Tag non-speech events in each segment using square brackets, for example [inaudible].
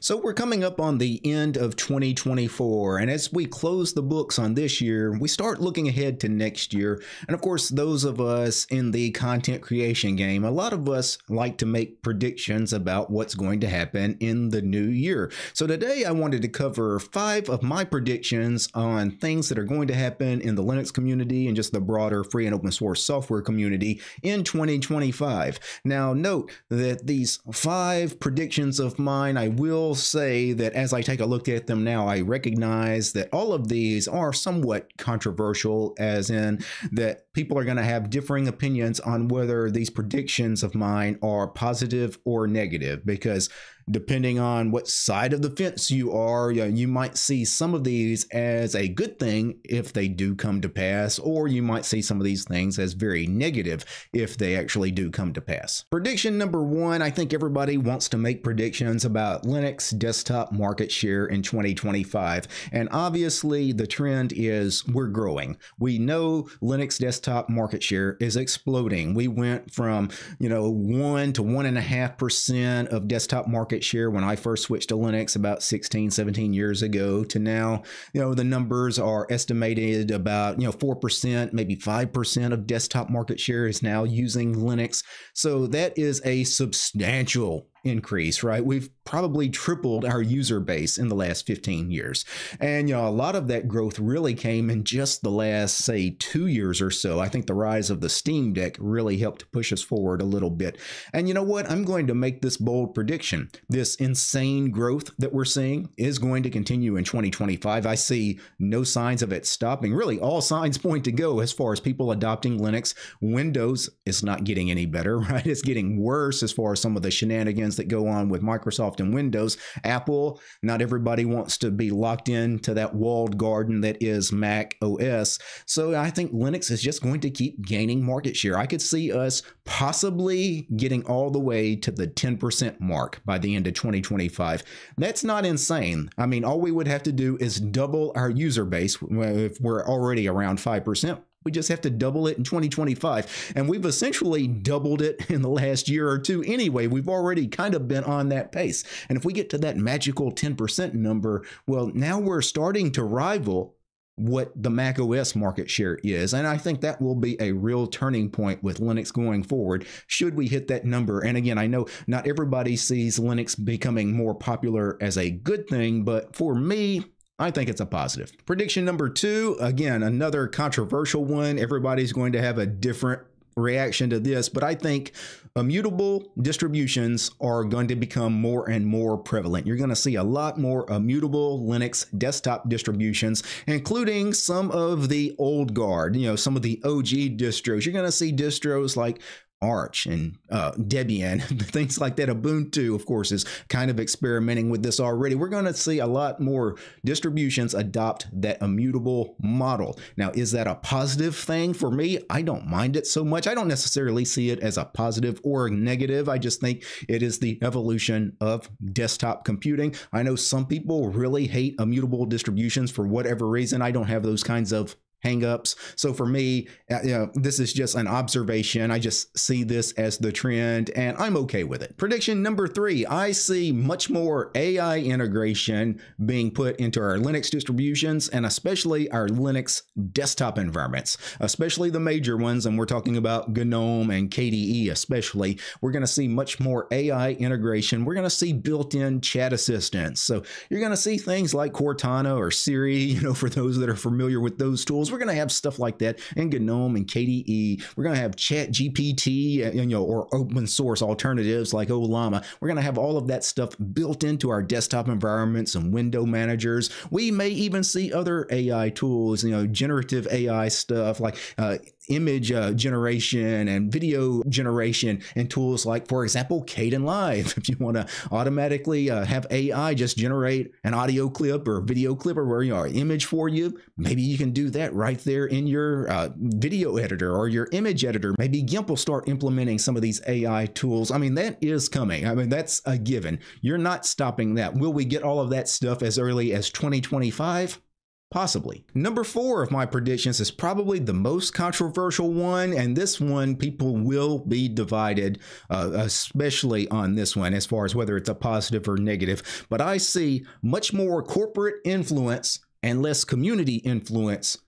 So we're coming up on the end of 2024, and as we close the books on this year, we start looking ahead to next year. And of course, those of us in the content creation game, a lot of us like to make predictions about what's going to happen in the new year. So today I wanted to cover five of my predictions on things that are going to happen in the Linux community and just the broader free and open source software community in 2025. Now, note that these five predictions of mine, I will will say that as I take a look at them now, I recognize that all of these are somewhat controversial, as in that people are going to have differing opinions on whether these predictions of mine are positive or negative, because depending on what side of the fence you are, you, know, you might see some of these as a good thing if they do come to pass, or you might see some of these things as very negative if they actually do come to pass. Prediction number one I think everybody wants to make predictions about Linux desktop market share in 2025. And obviously, the trend is we're growing. We know Linux desktop market share is exploding. We went from, you know, one to one and a half percent of desktop market market share when I first switched to Linux about 16, 17 years ago to now, you know, the numbers are estimated about, you know, 4%, maybe 5% of desktop market share is now using Linux. So that is a substantial increase, right? We've probably tripled our user base in the last 15 years. And, you know, a lot of that growth really came in just the last, say, two years or so. I think the rise of the Steam Deck really helped push us forward a little bit. And you know what? I'm going to make this bold prediction. This insane growth that we're seeing is going to continue in 2025. I see no signs of it stopping. Really, all signs [laughs] point to go as far as people adopting Linux. Windows is not getting any better, [laughs] right? It's getting worse as far as some of the shenanigans that go on with Microsoft and Windows. Apple, not everybody wants to be locked into that walled garden that is Mac OS. So I think Linux is just going to keep gaining market share. I could see us possibly getting all the way to the 10% mark by the end of 2025. That's not insane. I mean, all we would have to do is double our user base if we're already around 5%. We just have to double it in 2025. And we've essentially doubled it in the last year or two anyway. We've already kind of been on that pace. And if we get to that magical 10% number, well, now we're starting to rival what the Mac OS market share is. And I think that will be a real turning point with Linux going forward, should we hit that number. And again, I know not everybody sees Linux becoming more popular as a good thing, but for me, I think it's a positive. Prediction number two, again, another controversial one. Everybody's going to have a different reaction to this, but I think immutable distributions are going to become more and more prevalent. You're going to see a lot more immutable Linux desktop distributions, including some of the old guard, you know, some of the OG distros. You're going to see distros like Arch and uh, Debian, [laughs] things like that. Ubuntu, of course, is kind of experimenting with this already. We're going to see a lot more distributions adopt that immutable model. Now, is that a positive thing for me? I don't mind it so much. I don't necessarily see it as a positive or a negative. I just think it is the evolution of desktop computing. I know some people really hate immutable distributions for whatever reason. I don't have those kinds of hangups. So for me, uh, you know, this is just an observation. I just see this as the trend and I'm okay with it. Prediction number three, I see much more AI integration being put into our Linux distributions and especially our Linux desktop environments, especially the major ones. And we're talking about GNOME and KDE, especially. We're going to see much more AI integration. We're going to see built-in chat assistants. So you're going to see things like Cortana or Siri, [laughs] you know, for those that are familiar with those tools tools. We're going to have stuff like that in GNOME and KDE. We're going to have Chat GPT, uh, you know, or open source alternatives like Ollama. We're going to have all of that stuff built into our desktop environments and window managers. We may even see other AI tools, you know, generative AI stuff like uh, image uh, generation and video generation and tools like, for example, Caden Kdenlive. [laughs] If you want to automatically uh, have AI just generate an audio clip or video clip or where you are image for you, maybe you can do that right there in your uh, video editor or your image editor. Maybe GIMP will start implementing some of these AI tools. I mean, that is coming. I mean, that's a given. You're not stopping that. Will we get all of that stuff as early as 2025? Possibly. Number four of my predictions is probably the most controversial one, and this one people will be divided, uh, especially on this one, as far as whether it's a positive or negative. But I see much more corporate influence and less community influence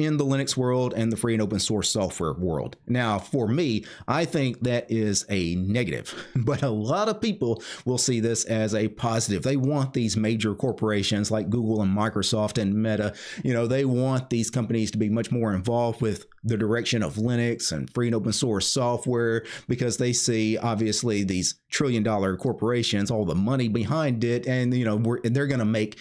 in the Linux world and the free and open source software world. Now, for me, I think that is a negative, [laughs] but a lot of people will see this as a positive. They want these major corporations like Google and Microsoft and Meta, you know, they want these companies to be much more involved with the direction of Linux and free and open source software because they see obviously these trillion dollar corporations, all the money behind it, and you know, they're going to make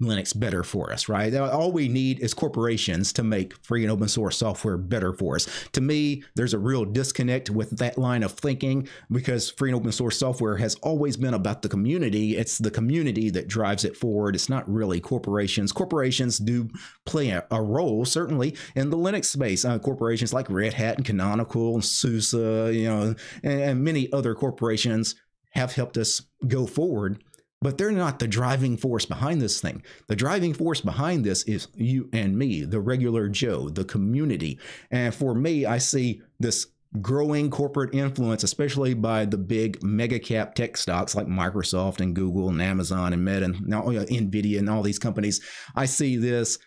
Linux better for us, right? All we need is corporations to make free and open source software better for us. To me, there's a real disconnect with that line of thinking because free and open source software has always been about the community. It's the community that drives it forward. It's not really corporations. Corporations do play a, a role, certainly, in the Linux space. Uh, corporations like Red Hat and Canonical and SUSE, you know, and, and many other corporations have helped us go forward but they're not the driving force behind this thing. The driving force behind this is you and me, the regular Joe, the community. And for me, I see this growing corporate influence, especially by the big mega cap tech stocks like Microsoft and Google and Amazon and Meta and now Nvidia and all these companies. I see this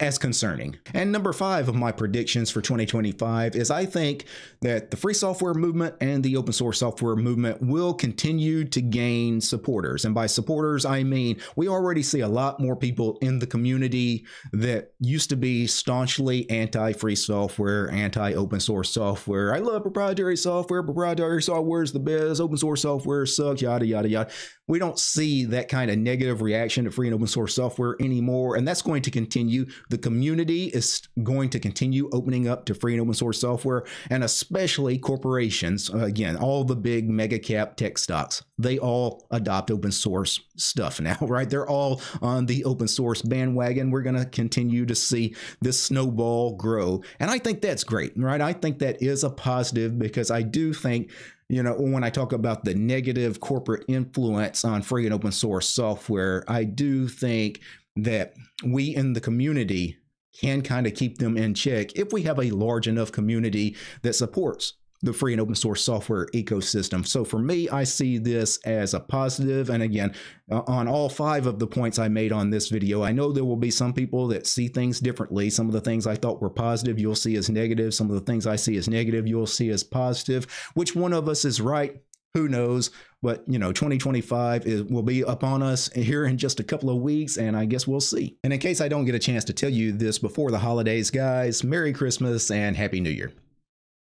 as concerning. And number five of my predictions for 2025 is I think that the free software movement and the open source software movement will continue to gain supporters. And by supporters, I mean we already see a lot more people in the community that used to be staunchly anti free software, anti open source software. I love proprietary software. Proprietary software is the best. Open source software sucks, yada, yada, yada. We don't see that kind of negative reaction to free and open source software anymore. And that's going to continue the community is going to continue opening up to free and open source software, and especially corporations. Uh, again, all the big mega cap tech stocks, they all adopt open source stuff now, [laughs] right? They're all on the open source bandwagon. We're going to continue to see this snowball grow. And I think that's great, right? I think that is a positive because I do think you know, when I talk about the negative corporate influence on free and open source software, I do think that we in the community can kind of keep them in check if we have a large enough community that supports the free and open source software ecosystem. So for me, I see this as a positive. And again, on all five of the points I made on this video, I know there will be some people that see things differently. Some of the things I thought were positive, you'll see as negative. Some of the things I see as negative, you'll see as positive. Which one of us is right? Who knows? But you know 2025 is, will be upon us here in just a couple of weeks and i guess we'll see. And in case i don't get a chance to tell you this before the holidays guys merry christmas and happy new year.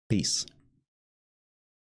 Peace